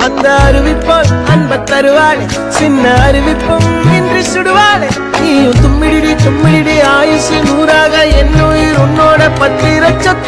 அந்த அறிவிப்பால் அன்ப தருவாளே. சின்ன அறிவிப்பும் இன்று சுடுவாளே. நீயும் தும்மிடிடி தும்மிடிடி ஆயுசு நூறாக என் உயிர் உன்னோட பத்திர சொத்த